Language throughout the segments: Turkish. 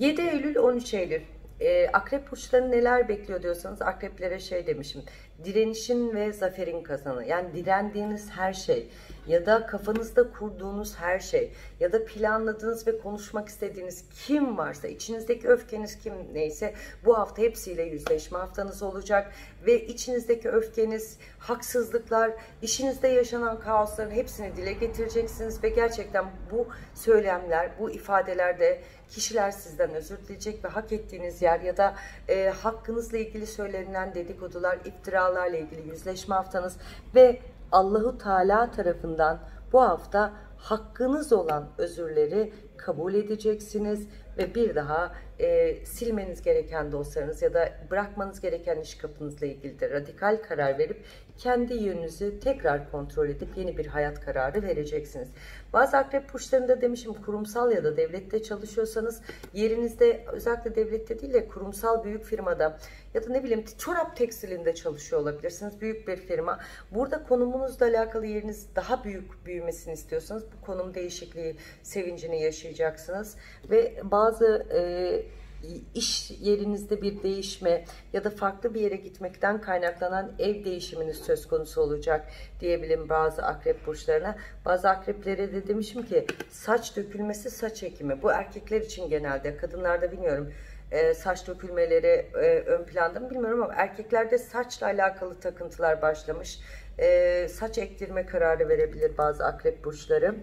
7 Eylül 13 Eylül e, akrep burçlarını neler bekliyor diyorsanız akreplere şey demişim. Direnişin ve zaferin kazanı. Yani direndiğiniz her şey ya da kafanızda kurduğunuz her şey ya da planladığınız ve konuşmak istediğiniz kim varsa içinizdeki öfkeniz kim neyse bu hafta hepsiyle yüzleşme haftanız olacak ve içinizdeki öfkeniz, haksızlıklar, işinizde yaşanan kaosların hepsini dile getireceksiniz ve gerçekten bu söylemler, bu ifadelerde kişiler sizden özür dileyecek ve hak ettiğiniz yer ya da e, hakkınızla ilgili söylenen dedikodular, iftiralarla ilgili yüzleşme haftanız ve Allahu Teala tarafından bu hafta hakkınız olan özürleri kabul edeceksiniz ve bir daha e, silmeniz gereken dosyalarınız ya da bırakmanız gereken iş kapınızla ilgili de radikal karar verip kendi yönünüzü tekrar kontrol edip yeni bir hayat kararı vereceksiniz. Bazı akrep burçlarında demişim kurumsal ya da devlette çalışıyorsanız yerinizde özellikle devlette değil de kurumsal büyük firmada ya da ne bileyim çorap tekstilinde çalışıyor olabilirsiniz. Büyük bir firma. Burada konumunuzla alakalı yeriniz daha büyük büyümesini istiyorsanız bu konum değişikliği sevincini yaşayacaksınız. Ve bazı e, iş yerinizde bir değişme ya da farklı bir yere gitmekten kaynaklanan ev değişiminiz söz konusu olacak diyebilirim bazı akrep burçlarına. Bazı akreplere de demişim ki saç dökülmesi saç ekimi. Bu erkekler için genelde kadınlarda bilmiyorum e, saç dökülmeleri e, ön planda mı bilmiyorum ama erkeklerde saçla alakalı takıntılar başlamış. E, saç ektirme kararı verebilir bazı akrep burçları.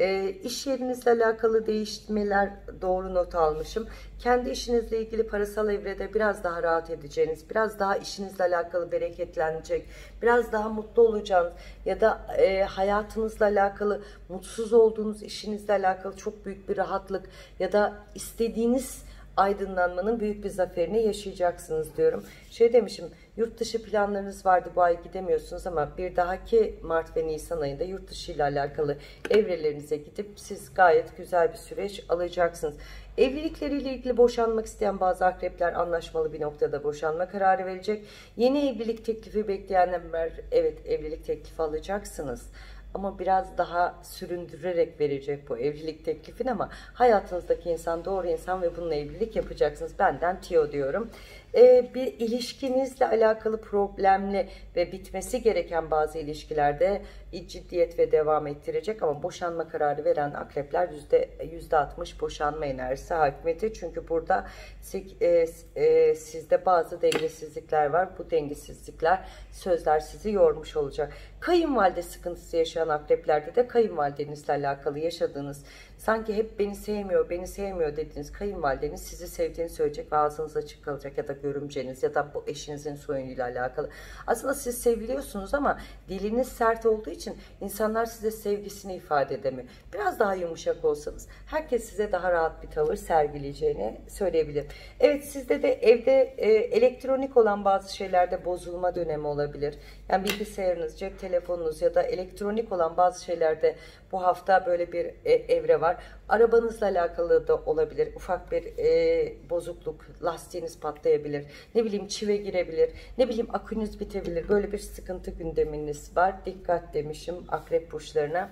E, iş yerinizle alakalı değişmeler doğru not almışım. Kendi işinizle ilgili parasal evrede biraz daha rahat edeceğiniz, biraz daha işinizle alakalı bereketlenecek, biraz daha mutlu olacağınız ya da e, hayatınızla alakalı mutsuz olduğunuz işinizle alakalı çok büyük bir rahatlık ya da istediğiniz aydınlanmanın büyük bir zaferini yaşayacaksınız diyorum. Şey demişim yurt dışı planlarınız vardı bu ay gidemiyorsunuz ama bir dahaki Mart ve Nisan ayında yurt dışı ile alakalı evrelerinize gidip siz gayet güzel bir süreç alacaksınız. Evlilikleriyle ilgili boşanmak isteyen bazı akrepler anlaşmalı bir noktada boşanma kararı verecek. Yeni evlilik teklifi bekleyenler evet evlilik teklifi alacaksınız ama biraz daha süründürerek verecek bu evlilik teklifini ama hayatınızdaki insan doğru insan ve bununla evlilik yapacaksınız. Benden Tio diyorum e, bir ilişkinizle alakalı problemli ve bitmesi gereken bazı ilişkilerde ciddiyet ve devam ettirecek ama boşanma kararı veren akrepler yüzde yüzde 60 boşanma enerjisi hakimiyeti. Çünkü burada e, e, sizde bazı dengesizlikler var. Bu dengesizlikler sözler sizi yormuş olacak. Kayınvalide sıkıntısı yaşayan akreplerde de kayınvalidenizle alakalı yaşadığınız sanki hep beni sevmiyor, beni sevmiyor dediğiniz kayınvalideniz sizi sevdiğini söyleyecek ve ağzınız açık kalacak ya da görümceniz ya da bu eşinizin soyunuyla alakalı. Aslında siz seviliyorsunuz ama diliniz sert olduğu için insanlar size sevgisini ifade edemiyor. Biraz daha yumuşak olsanız herkes size daha rahat bir tavır sergileyeceğini söyleyebilirim. Evet sizde de evde e, elektronik olan bazı şeylerde bozulma dönemi olabilir. Yani bilgisayarınız, cep telefonunuz ya da elektronik olan bazı şeylerde bu hafta böyle bir e, evre var. Arabanızla alakalı da olabilir. Ufak bir e, bozukluk, lastiğiniz patlayabilir. Ne bileyim çive girebilir. Ne bileyim akünüz bitebilir. Böyle bir sıkıntı gündeminiz var. Dikkat demişim akrep burçlarına.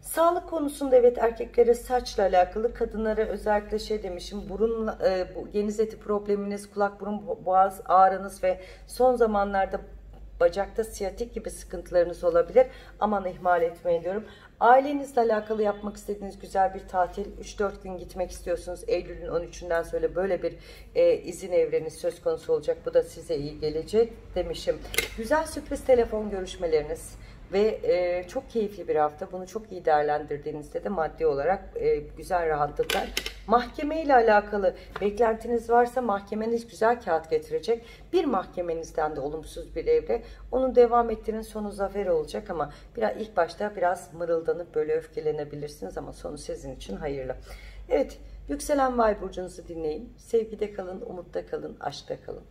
Sağlık konusunda evet erkeklere saçla alakalı, kadınlara özellikle şey demişim, burun, e, bu, geniz eti probleminiz, kulak burun boğaz ağrınız ve son zamanlarda bacakta siyatik gibi sıkıntılarınız olabilir. Aman ihmal etmeyin diyorum. Ailenizle alakalı yapmak istediğiniz güzel bir tatil, 3-4 gün gitmek istiyorsunuz. Eylül'ün 13'ünden sonra böyle bir e, izin evreniz söz konusu olacak. Bu da size iyi gelecek demişim. Güzel sürpriz telefon görüşmeleriniz ve e, çok keyifli bir hafta. Bunu çok iyi değerlendirdiğinizde de maddi olarak e, güzel rahatlıklar. Mahkeme ile alakalı beklentiniz varsa mahkemeniz güzel kağıt getirecek. Bir mahkemenizden de olumsuz bir evre. Onun devam ettiğinin sonu zafer olacak ama biraz ilk başta biraz mırıldanıp böyle öfkelenebilirsiniz ama sonu sizin için hayırlı. Evet, yükselen vay burcunuzu dinleyin. Sevgide kalın, umutta kalın, aşkta kalın.